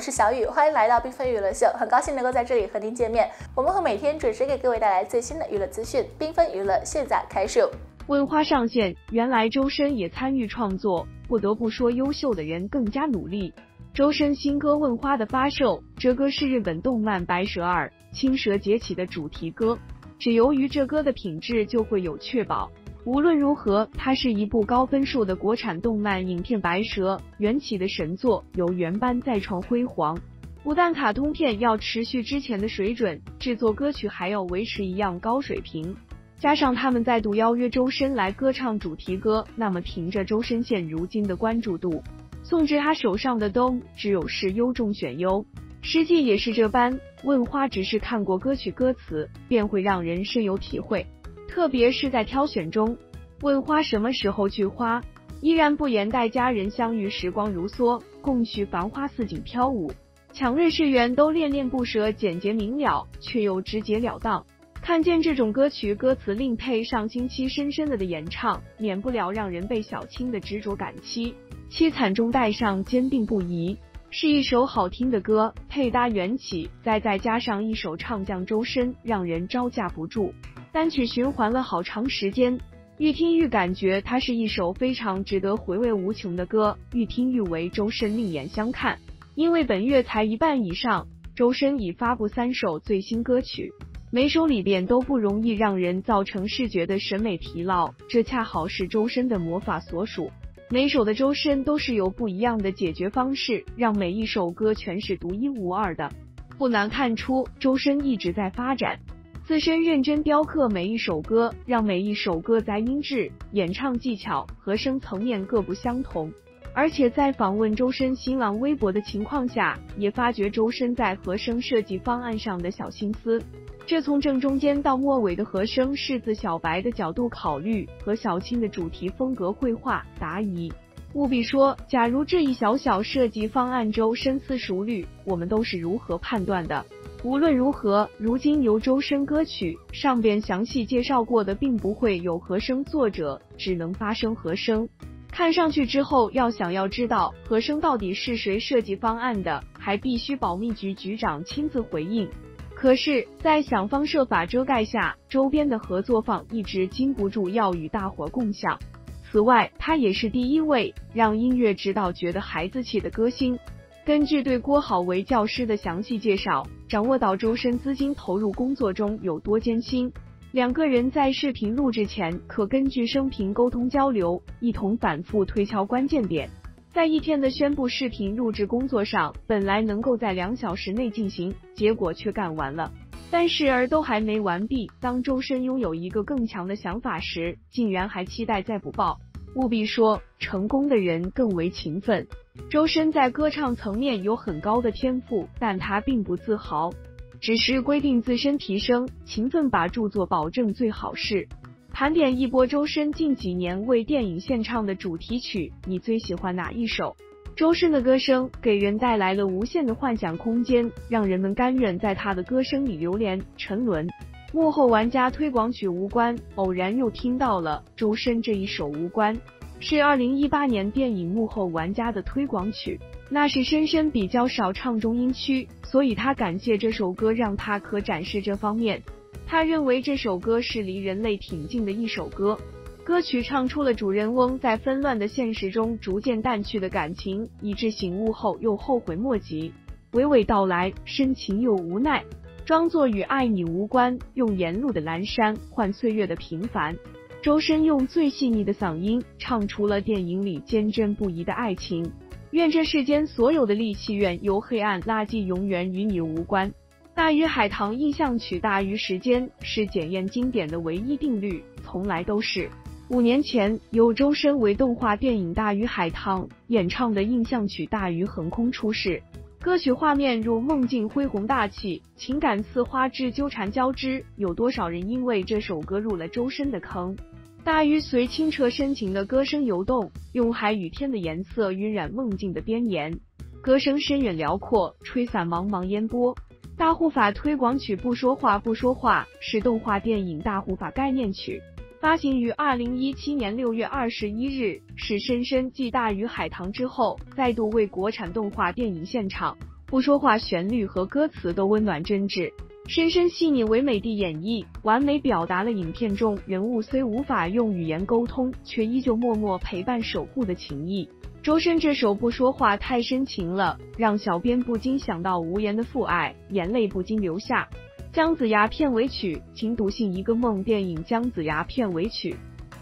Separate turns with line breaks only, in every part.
我是小雨，欢迎来到缤纷娱乐秀，很高兴能够在这里和您见面。我们会每天准时给各位带来最新的娱乐资讯，缤纷娱乐现在开始。
问花上线，原来周深也参与创作，不得不说优秀的人更加努力。周深新歌《问花》的发售，这歌是日本动漫《白蛇二：青蛇劫起》的主题歌，只由于这歌的品质就会有确保。无论如何，它是一部高分数的国产动漫影片《白蛇缘起》的神作，由原班再创辉煌。不但卡通片要持续之前的水准，制作歌曲还要维持一样高水平。加上他们再度邀约周深来歌唱主题歌，那么凭着周深现如今的关注度，送至他手上的都只有是优中选优。实际也是这般，问花只是看过歌曲歌词，便会让人深有体会。特别是在挑选中，问花什么时候去花，依然不言待佳人相遇时光如梭，共叙繁花似锦飘舞，强瑞世缘都恋恋不舍，简洁明了却又直截了当。看见这种歌曲歌词，另配上星期深深的的演唱，免不了让人被小青的执着感凄凄惨中带上坚定不移。是一首好听的歌，配搭缘起，再再加上一首唱将周深，让人招架不住。单曲循环了好长时间，愈听愈感觉它是一首非常值得回味无穷的歌，愈听愈为周深另眼相看。因为本月才一半以上，周深已发布三首最新歌曲，每首里边都不容易让人造成视觉的审美疲劳，这恰好是周深的魔法所属。每首的周深都是有不一样的解决方式，让每一首歌全是独一无二的。不难看出，周深一直在发展。自身认真雕刻每一首歌，让每一首歌在音质、演唱技巧、和声层面各不相同。而且在访问周深新浪微博的情况下，也发觉周深在和声设计方案上的小心思。这从正中间到末尾的和声是自小白的角度考虑，和小青的主题风格绘画答疑。务必说，假如这一小小设计方案周深思熟虑，我们都是如何判断的？无论如何，如今由周深歌曲上边详细介绍过的，并不会有和声作者，只能发声和声。看上去之后，要想要知道和声到底是谁设计方案的，还必须保密局局长亲自回应。可是，在想方设法遮盖下，周边的合作方一直禁不住要与大伙共享。此外，他也是第一位让音乐指导觉得孩子气的歌星。根据对郭好为教师的详细介绍，掌握到周深资金投入工作中有多艰辛。两个人在视频录制前，可根据生平沟通交流，一同反复推敲关键点。在一天的宣布视频录制工作上，本来能够在两小时内进行，结果却干完了。但是儿都还没完毕，当周深拥有一个更强的想法时，竟然还期待再补报。务必说，成功的人更为勤奋。周深在歌唱层面有很高的天赋，但他并不自豪，只是规定自身提升，勤奋把著作保证最好是。盘点一波周深近几年为电影献唱的主题曲，你最喜欢哪一首？周深的歌声给人带来了无限的幻想空间，让人们甘愿在他的歌声里流连沉沦。幕后玩家推广曲无关，偶然又听到了周深这一首无关。是二零一八年电影《幕后玩家》的推广曲，那是深深比较少唱中音区，所以他感谢这首歌让他可展示这方面。他认为这首歌是离人类挺近的一首歌，歌曲唱出了主人翁在纷乱的现实中逐渐淡去的感情，以致醒悟后又后悔莫及，娓娓道来，深情又无奈，装作与爱你无关，用沿路的阑珊换岁月的平凡。周深用最细腻的嗓音唱出了电影里坚贞不移的爱情。愿这世间所有的戾气，愿由黑暗垃圾，永远与你无关。大鱼海棠印象曲《大鱼时间》是检验经典的唯一定律，从来都是。五年前，由周深为动画电影《大鱼海棠》演唱的印象曲《大鱼横空出世》，歌曲画面如梦境，恢宏大气，情感似花枝纠缠交织。有多少人因为这首歌入了周深的坑？大鱼随清澈深情的歌声游动，用海与天的颜色晕染梦境的边沿，歌声深远辽阔，吹散茫茫烟波。大护法推广曲不说话不说话是动画电影大护法概念曲，发行于二零一七年六月二十一日，是深深继《大鱼海棠》之后，再度为国产动画电影献唱。不说话，旋律和歌词都温暖真挚，深深细腻唯美地演绎，完美表达了影片中人物虽无法用语言沟通，却依旧默默陪伴守护的情谊。周深这首不说话太深情了，让小编不禁想到无言的父爱，眼泪不禁流下。姜子牙片尾曲，请笃信一个梦。电影《姜子牙》片尾曲，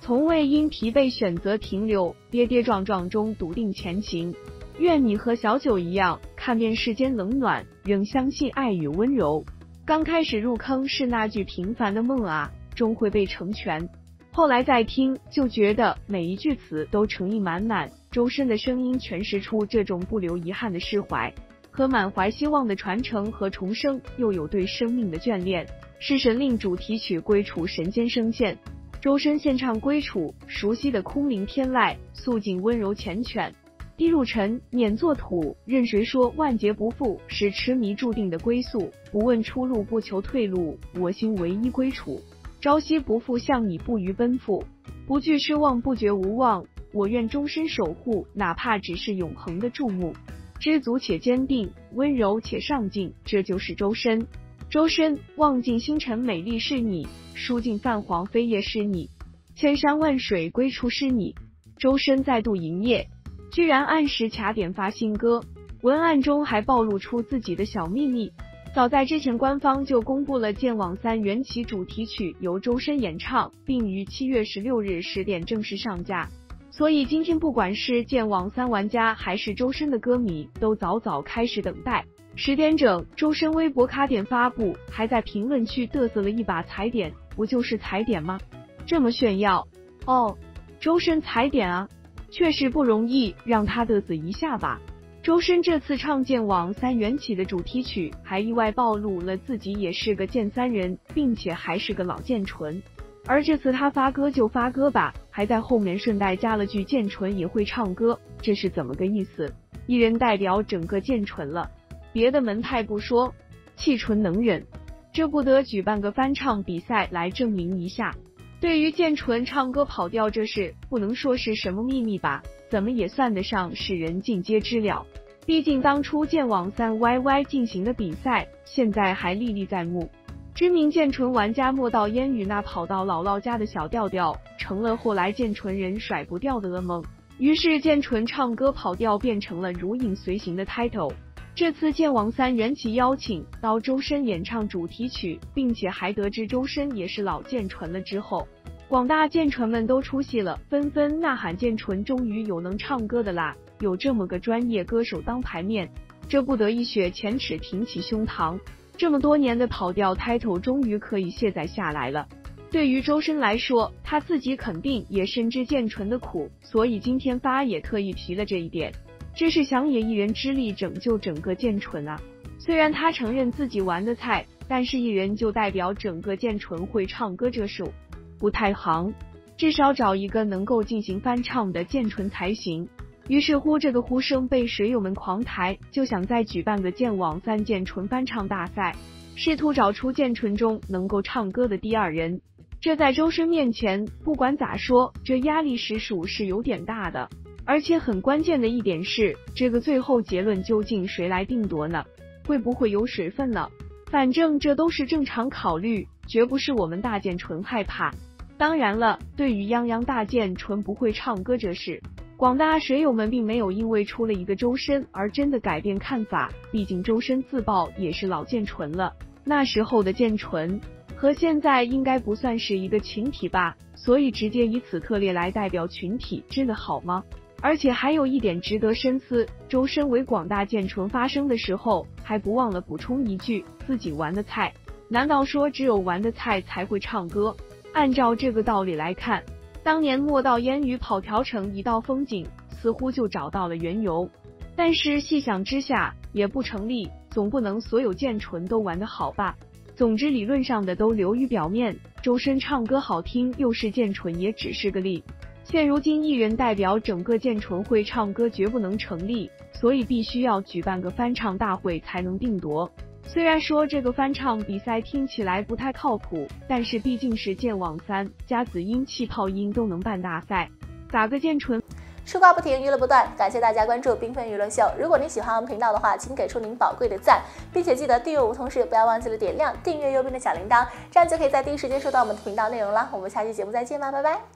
从未因疲惫选择停留，跌跌撞撞中笃定前行。愿你和小九一样，看遍世间冷暖，仍相信爱与温柔。刚开始入坑是那句平凡的梦啊，终会被成全。后来再听，就觉得每一句词都诚意满满。周深的声音诠释出这种不留遗憾的释怀。和满怀希望的传承和重生，又有对生命的眷恋，是《神令》主题曲《归处》神仙声线，周深献唱《归处》，熟悉的空灵天籁，素净温柔缱绻，滴入尘，碾作土，任谁说万劫不复，是痴迷注定的归宿，不问出路，不求退路，我心唯一归处，朝夕不复向你不渝奔赴，不惧失望，不觉无望，我愿终身守护，哪怕只是永恒的注目。知足且坚定，温柔且上进，这就是周深。周深，望尽星辰美丽是你，书尽泛黄飞叶是你，千山万水归处是你。周深再度营业，居然按时卡点发新歌，文案中还暴露出自己的小秘密。早在之前，官方就公布了《剑网三缘起》主题曲由周深演唱，并于七月十六日十点正式上架。所以今天，不管是剑网三玩家还是周深的歌迷，都早早开始等待。十点整，周深微博卡点发布，还在评论区嘚瑟了一把踩点，不就是踩点吗？这么炫耀哦，周深踩点啊，确实不容易，让他嘚瑟一下吧。周深这次唱剑网三缘起的主题曲，还意外暴露了自己也是个剑三人，并且还是个老剑纯。而这次他发歌就发歌吧，还在后面顺带加了句剑纯也会唱歌，这是怎么个意思？一人代表整个剑纯了，别的门派不说，气纯能忍，这不得举办个翻唱比赛来证明一下？对于剑纯唱歌跑调这事，不能说是什么秘密吧？怎么也算得上是人尽皆知了。毕竟当初剑网三 YY 进行的比赛，现在还历历在目。知名剑纯玩家莫道烟雨那跑到姥姥家的小调调，成了后来剑纯人甩不掉的噩梦。于是剑纯唱歌跑调变成了如影随形的 title。这次剑王三缘起邀请到周深演唱主题曲，并且还得知周深也是老剑纯了之后，广大剑纯们都出戏了，纷纷呐喊剑纯终于有能唱歌的啦，有这么个专业歌手当牌面，这不得一雪前耻挺起胸膛。这么多年的跑调 title 终于可以卸载下来了。对于周深来说，他自己肯定也深知剑纯的苦，所以今天发也特意提了这一点。这是想以一人之力拯救整个剑纯啊！虽然他承认自己玩的菜，但是一人就代表整个剑纯会唱歌这事不太行，至少找一个能够进行翻唱的剑纯才行。于是乎，这个呼声被水友们狂抬，就想再举办个剑网三剑纯翻唱大赛，试图找出剑纯中能够唱歌的第二人。这在周深面前，不管咋说，这压力实属是有点大的。而且很关键的一点是，这个最后结论究竟谁来定夺呢？会不会有水分呢？反正这都是正常考虑，绝不是我们大剑纯害怕。当然了，对于泱泱大剑纯不会唱歌这事。广大水友们并没有因为出了一个周深而真的改变看法，毕竟周深自曝也是老剑纯了，那时候的剑纯和现在应该不算是一个群体吧，所以直接以此特例来代表群体，真的好吗？而且还有一点值得深思，周深为广大剑纯发声的时候，还不忘了补充一句自己玩的菜，难道说只有玩的菜才会唱歌？按照这个道理来看。当年莫道烟雨跑条城一道风景，似乎就找到了缘由。但是细想之下也不成立，总不能所有剑纯都玩得好吧？总之理论上的都流于表面。周深唱歌好听，又是剑纯，也只是个例。现如今艺人代表整个剑纯会唱歌，绝不能成立，所以必须要举办个翻唱大会才能定夺。虽然说这个翻唱比赛听起来不太靠谱，但是毕竟是剑网三加子音气泡音都能办大赛，咋个剑纯。
吃瓜不停，娱乐不断，感谢大家关注缤纷娱乐秀。如果您喜欢我们频道的话，请给出您宝贵的赞，并且记得订阅我们，同时也不要忘记了点亮订阅右边的小铃铛，这样就可以在第一时间收到我们的频道内容了。我们下期节目再见吧，拜拜。